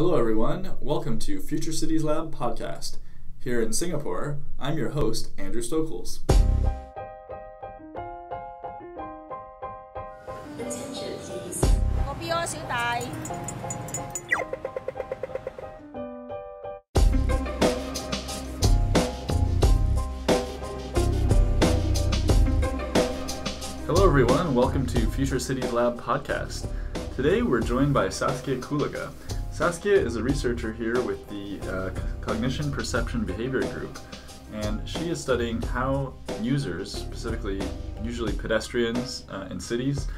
Hello, everyone. Welcome to Future Cities Lab podcast. Here in Singapore, I'm your host, Andrew Stokels. Hello, everyone. Welcome to Future Cities Lab podcast. Today, we're joined by Saskia Kuliga. Saskia is a researcher here with the uh, Cognition Perception Behavior Group, and she is studying how users, specifically usually pedestrians uh, in cities,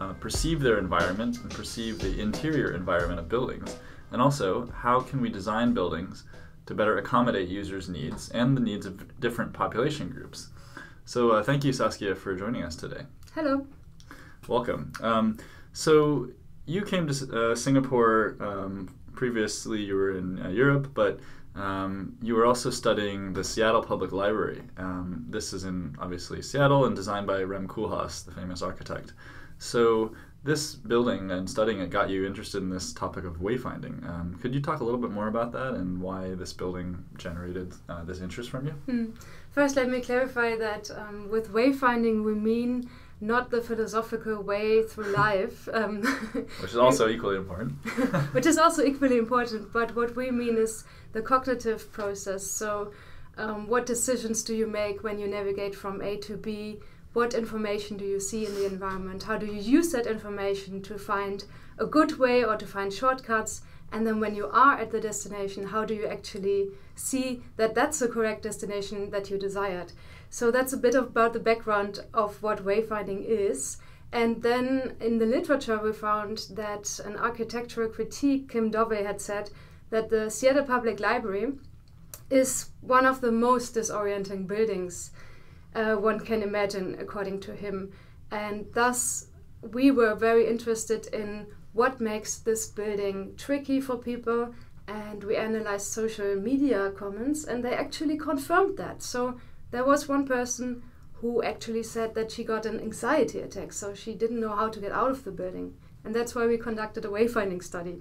uh, perceive their environment and perceive the interior environment of buildings, and also how can we design buildings to better accommodate users' needs and the needs of different population groups. So, uh, thank you, Saskia, for joining us today. Hello. Welcome. Um, so you came to uh, Singapore um, previously. You were in uh, Europe, but um, you were also studying the Seattle Public Library. Um, this is in obviously Seattle and designed by Rem Koolhaas, the famous architect. So this building and studying it got you interested in this topic of wayfinding. Um, could you talk a little bit more about that and why this building generated uh, this interest from you? Hmm. First, let me clarify that um, with wayfinding we mean not the philosophical way through life, um, Which is also equally important. which is also equally important. But what we mean is the cognitive process. So, um, what decisions do you make when you navigate from A to B? What information do you see in the environment? How do you use that information to find a good way or to find shortcuts? And then, when you are at the destination, how do you actually see that that's the correct destination that you desired? So, that's a bit about the background of what wayfinding is. And then in the literature, we found that an architectural critique, Kim Dovey, had said that the Seattle Public Library is one of the most disorienting buildings uh, one can imagine, according to him. And thus, we were very interested in what makes this building tricky for people. And we analyzed social media comments, and they actually confirmed that. So, there was one person who actually said that she got an anxiety attack, so she didn't know how to get out of the building. And that's why we conducted a wayfinding study.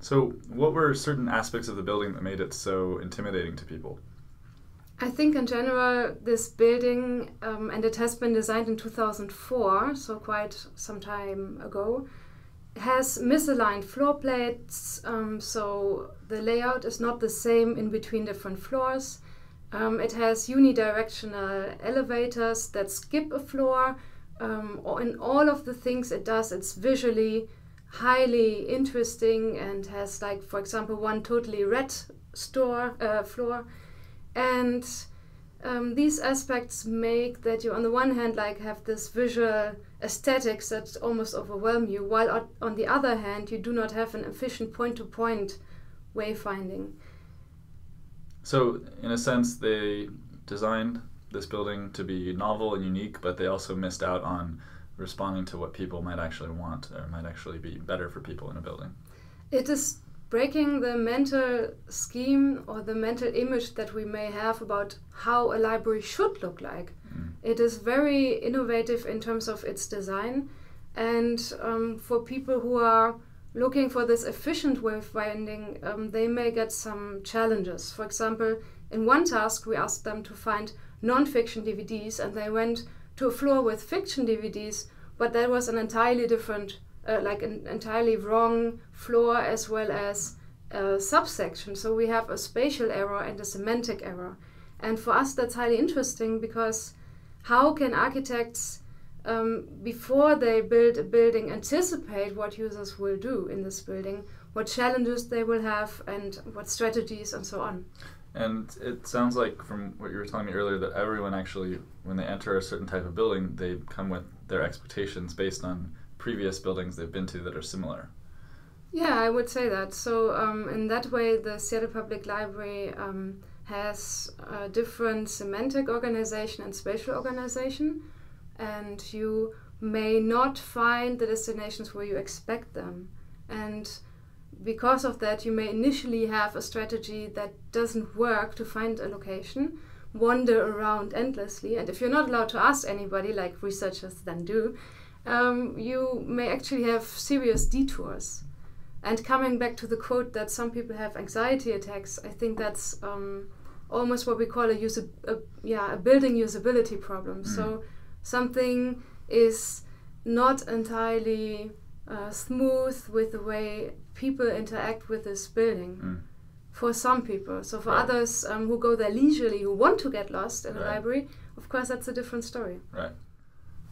So, what were certain aspects of the building that made it so intimidating to people? I think in general, this building, um, and it has been designed in 2004, so quite some time ago, has misaligned floor plates, um, so the layout is not the same in between different floors. Um, it has unidirectional elevators that skip a floor. Um, in all of the things it does, it's visually highly interesting and has, like, for example, one totally red store uh, floor and um, these aspects make that you on the one hand like have this visual aesthetics that almost overwhelm you while on- the other hand you do not have an efficient point-to-point wayfinding So, in a sense, they designed this building to be novel and unique, but they also missed out on responding to what people might actually want or might actually be better for people in a building. it is breaking the mental scheme or the mental image that we may have about how a library should look like Mm. It is very innovative in terms of its design, and um, for people who are looking for this efficient wayfinding, um, they may get some challenges. For example, in one task, we asked them to find non-fiction DVDs, and they went to a floor with fiction DVDs, but that was an entirely different, uh, like an entirely wrong floor as well as a subsection. So we have a spatial error and a semantic error. And for us, that's highly interesting because how can architects, um, before they build a building, anticipate what users will do in this building, what challenges they will have, and what strategies, and so on? And it sounds like, from what you were telling me earlier, that everyone actually, when they enter a certain type of building, they come with their expectations based on previous buildings they've been to that are similar. Yeah, I would say that. So, um, in that way, the Seattle Public Library um, has a different semantic organization and spatial organization, and you may not find the destinations where you expect them. And because of that, you may initially have a strategy that doesn't work to find a location, wander around endlessly, and if you're not allowed to ask anybody, like researchers then do, um, you may actually have serious detours. And coming back to the quote that some people have anxiety attacks, I think that's um, almost what we call a, a, yeah, a building usability problem. Mm. So something is not entirely uh, smooth with the way people interact with this building. Mm. For some people. So for right. others um, who go there leisurely, who want to get lost in right. a library, of course, that's a different story. Right.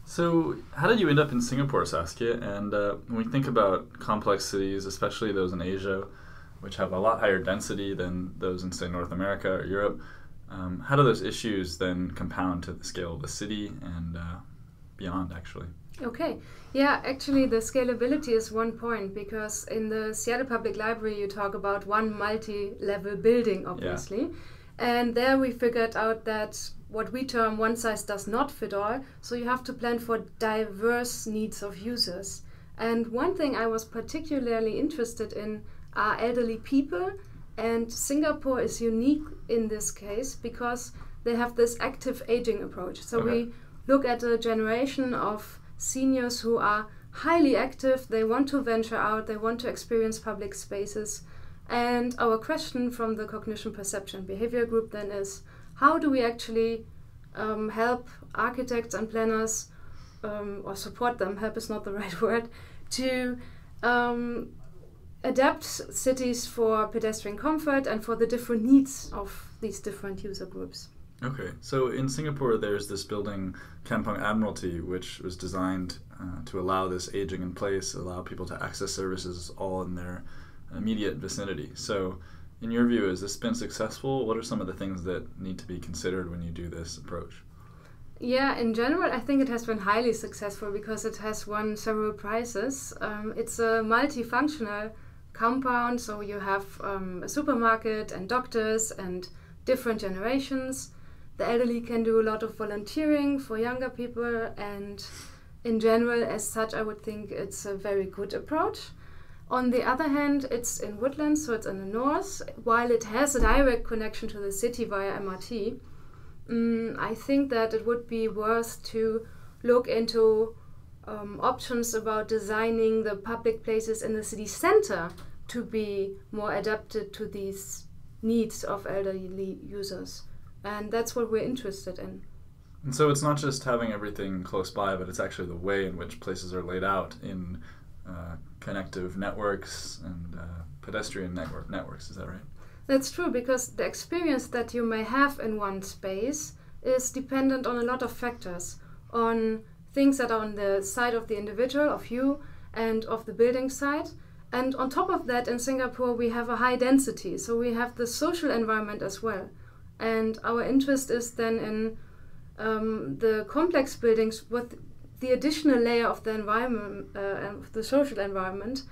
So, how did you end up in Singapore, Saskia? And uh, when we think about complex cities, especially those in Asia, which have a lot higher density than those in, say, North America or Europe, um, how do those issues then compound to the scale of the city and uh, beyond, actually? Okay. Yeah, actually, the scalability is one point because in the Seattle Public Library, you talk about one multi level building, obviously. Yeah. And there we figured out that what we term one size does not fit all. So you have to plan for diverse needs of users. And one thing I was particularly interested in are elderly people. And Singapore is unique in this case because they have this active aging approach. So okay. we look at a generation of seniors who are highly active, they want to venture out, they want to experience public spaces. And our question from the cognition perception behavior group then is how do we actually um, help architects and planners um, or support them help is not the right word to um, adapt cities for pedestrian comfort and for the different needs of these different user groups okay so in singapore there's this building kampung admiralty which was designed uh, to allow this aging in place allow people to access services all in their immediate vicinity so in your view, has this been successful? What are some of the things that need to be considered when you do this approach? Yeah, in general, I think it has been highly successful because it has won several prizes. Um, it's a multifunctional compound, so you have um, a supermarket and doctors and different generations. The elderly can do a lot of volunteering for younger people, and in general, as such, I would think it's a very good approach. On the other hand, it's in woodlands, so it's in the north. While it has a direct connection to the city via MRT, um, mm, I think that it would be worth to look into um, options about designing the public places in the city center to be more adapted to these needs of elderly users. And that's what we're interested in. And so it's not just having everything close by, but it's actually the way in which places are laid out in uh, connective networks and uh, pedestrian network networks. Is that right? That's true because the experience that you may have in one space is dependent on a lot of factors, on things that are on the side of the individual, of you, and of the building side. And on top of that, in Singapore, we have a high density, so we have the social environment as well. And our interest is then in um, the complex buildings with the additional layer of the environment, uh, of the social environment,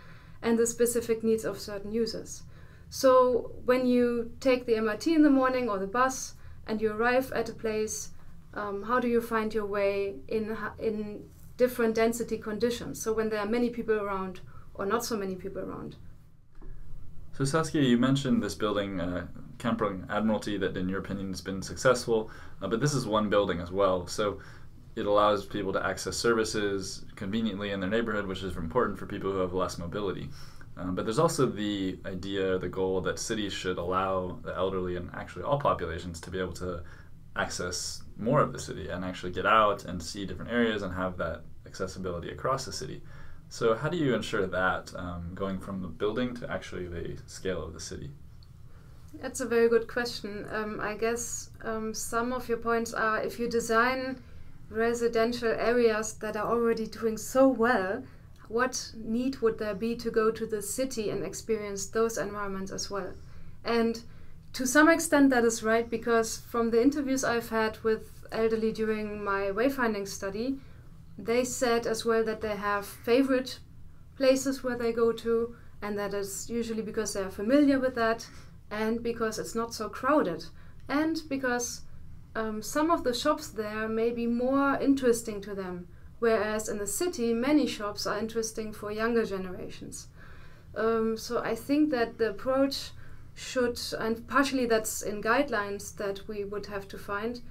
and the specific needs of certain users. So when you take the MRT in the morning or the bus and you arrive at a place, um, how do you find your way in in different density conditions? So when there are many people around or not so many people around. So Saskia, you mentioned this building, uh, Admiralty, that in your opinion has been successful, uh, but this is one building as well. So it allows people to access services conveniently in their neighborhood, which is important for people who have less mobility. Um, but there's also the idea, the goal that cities should allow the elderly and actually all populations to be able to access more of the city and actually get out and see different areas and have that accessibility across the city. So, how do you ensure that um, going from the building to actually the scale of the city? That's a very good question. Um, I guess um, some of your points are if you design residential areas that are already doing so well, what need would there be to go to the city and experience those environments as well? And to some extent, that is right because from the interviews I've had with elderly during my wayfinding study, they said as well that they have favorite places where they go to, and that is usually because they are familiar with that and because it's not so crowded and because um, some of the shops there may be more interesting to them, whereas in the city, many shops are interesting for younger generations. Um, so I think that the approach should, and partially that's in guidelines that we would have to find,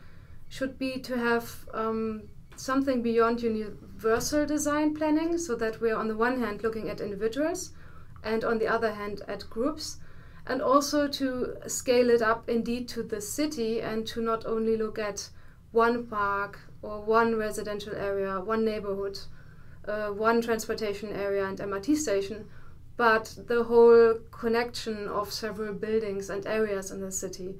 should be to have um, something beyond universal design planning, so that we're on the one hand looking at individuals and on the other hand at groups and also to scale it up indeed to the city and to not only look at one park or one residential area, one neighborhood, uh, one transportation area and MRT station, but the whole connection of several buildings and areas in the city.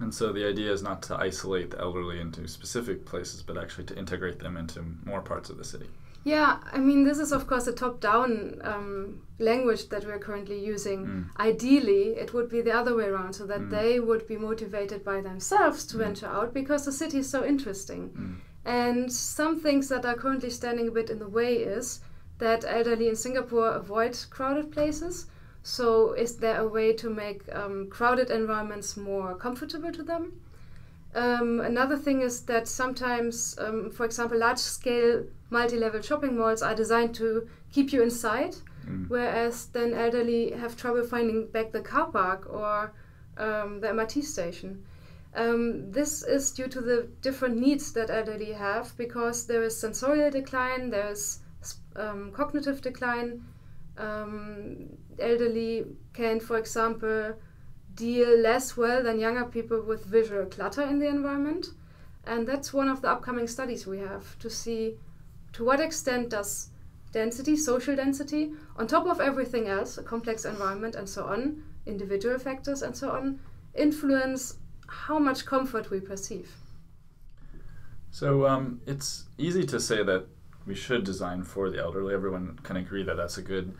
And so the idea is not to isolate the elderly into specific places, but actually to integrate them into more parts of the city. Yeah, I mean, this is of course a top down um, language that we're currently using. Mm. Ideally, it would be the other way around, so that Mm. they would be motivated by themselves to Mm. venture out because the city is so interesting. Mm. And some things that are currently standing a bit in the way is that elderly in Singapore avoid crowded places. So, is there a way to make um, crowded environments more comfortable to them? Um, another thing is that sometimes, um, for example, large scale multi level shopping malls are designed to keep you inside, Mm. whereas then elderly have trouble finding back the car park or um, the MRT station. Um, this is due to the different needs that elderly have because there is sensorial decline, there is um, cognitive decline. Um, elderly can, for example, deal less well than younger people with visual clutter in the environment. And that's one of the upcoming studies we have to see to what extent does density, social density, on top of everything else, a complex environment and so on, individual factors and so on, influence how much comfort we perceive. So um, it's easy to say that we should design for the elderly. Everyone can agree that that's a good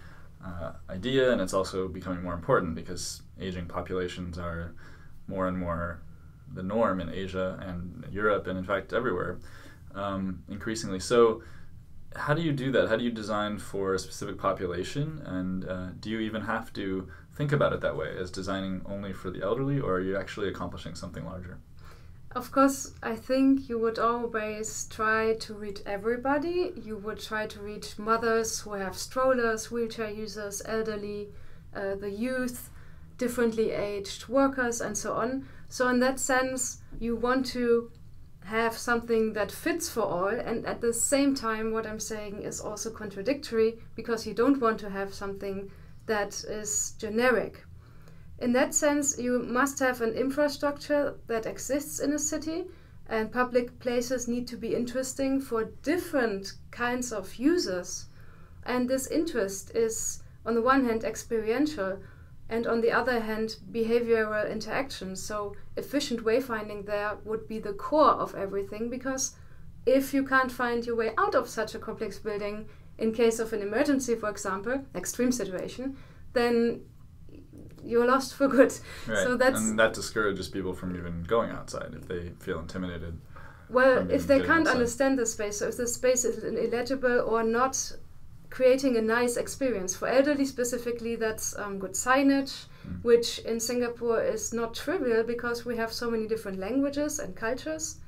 uh, idea, and it's also becoming more important because aging populations are more and more the norm in Asia and Europe, and in fact everywhere, um, increasingly. So, how do you do that? How do you design for a specific population, and uh, do you even have to think about it that way, as designing only for the elderly, or are you actually accomplishing something larger? Of course, I think you would always try to reach everybody. You would try to reach mothers who have strollers, wheelchair users, elderly, uh, the youth, differently aged workers, and so on. So, in that sense, you want to have something that fits for all, and at the same time, what I'm saying is also contradictory because you don't want to have something that is generic. In that sense, you must have an infrastructure that exists in a city, and public places need to be interesting for different kinds of users. And this interest is, on the one hand, experiential, and on the other hand, behavioral interaction. So, efficient wayfinding there would be the core of everything because if you can't find your way out of such a complex building in case of an emergency, for example, extreme situation, then you're lost for good. Right. So that's and that discourages people from even going outside if they feel intimidated. well, if they can't outside. understand the space, so if the space is illegible or not creating a nice experience for elderly specifically, that's um, good signage, Mm. which in Singapore is not trivial because we have so many different languages and cultures.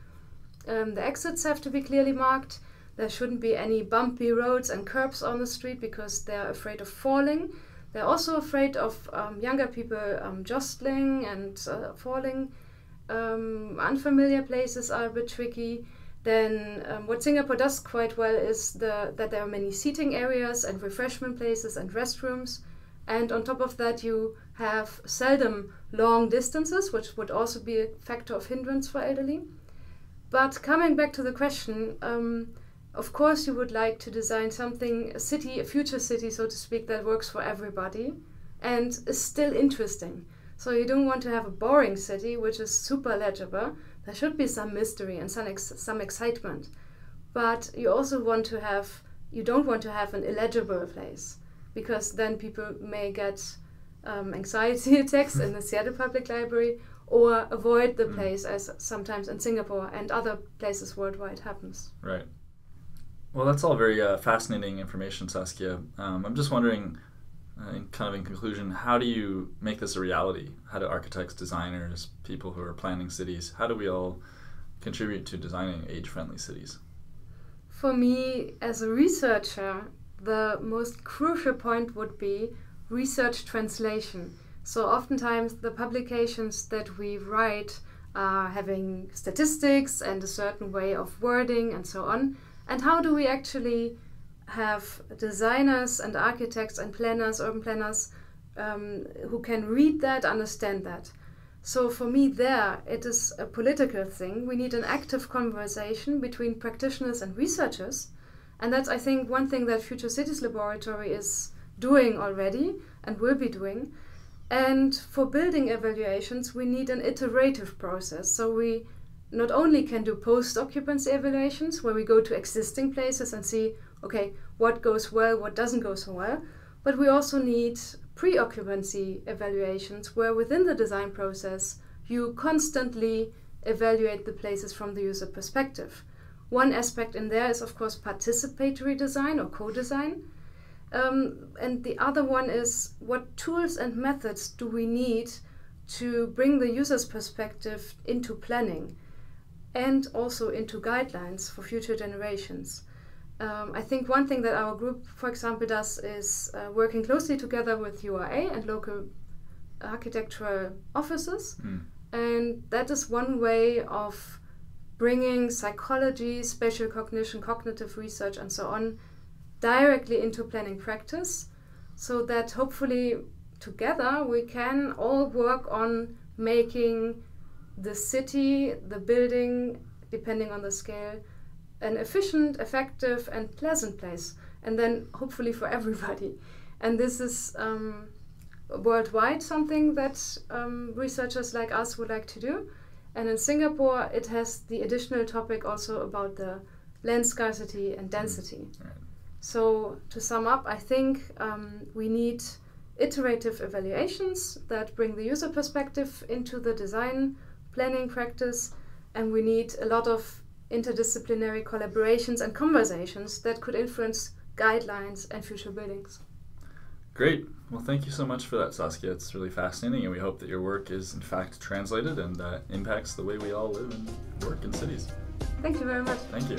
Um, the exits have to be clearly marked. There shouldn't be any bumpy roads and curbs on the street because they're afraid of falling. They're also afraid of um, younger people um, jostling and uh, falling. Um, unfamiliar places are a bit tricky. Then, um, what Singapore does quite well is the, that there are many seating areas and refreshment places and restrooms. And on top of that, you have seldom long distances, which would also be a factor of hindrance for elderly. But coming back to the question, um, of course, you would like to design something, a city, a future city, so to speak, that works for everybody and is still interesting. So you don't want to have a boring city, which is super legible. There should be some mystery and some ex- some excitement, but you also want to have. You don't want to have an illegible place because then people may get um, anxiety attacks in the Seattle Public Library or avoid the Mm. place, as sometimes in Singapore and other places worldwide happens. Right. Well, that's all very uh, fascinating information, Saskia. Um, I'm just wondering, uh, in, kind of in conclusion, how do you make this a reality? How do architects, designers, people who are planning cities, how do we all contribute to designing age-friendly cities? For me, as a researcher, the most crucial point would be research translation. So, oftentimes, the publications that we write are having statistics and a certain way of wording and so on. And how do we actually have designers and architects and planners, urban planners, um, who can read that, understand that. So for me, there it is a political thing. We need an active conversation between practitioners and researchers, and that's I think one thing that Future Cities Laboratory is doing already and will be doing. And for building evaluations, we need an iterative process. So we not only can do post occupancy evaluations where we go to existing places and see, okay, what goes well, what doesn't go so well, but we also need pre occupancy evaluations where within the design process you constantly evaluate the places from the user perspective. One aspect in there is, of course, participatory design or co design. Um, and the other one is what tools and methods do we need to bring the user's perspective into planning and also into guidelines for future generations. Um, I think one thing that our group, for example, does is uh, working closely together with URA and local architectural offices. Mm. And that is one way of bringing psychology, spatial cognition, cognitive research, and so on directly into planning practice so that hopefully together we can all work on making the city, the building, depending on the scale, an efficient, effective, and pleasant place, and then hopefully for everybody. And this is um, worldwide something that um, researchers like us would like to do. And in Singapore, it has the additional topic also about the land scarcity and density. Mm. Right. So, to sum up, I think um, we need iterative evaluations that bring the user perspective into the design planning practice, and we need a lot of interdisciplinary collaborations and conversations that could influence guidelines and future buildings. Great. Well, thank you so much for that, Saskia. It's really fascinating, and we hope that your work is, in fact, translated and uh, impacts the way we all live and work in cities. Thank you very much. Thank you.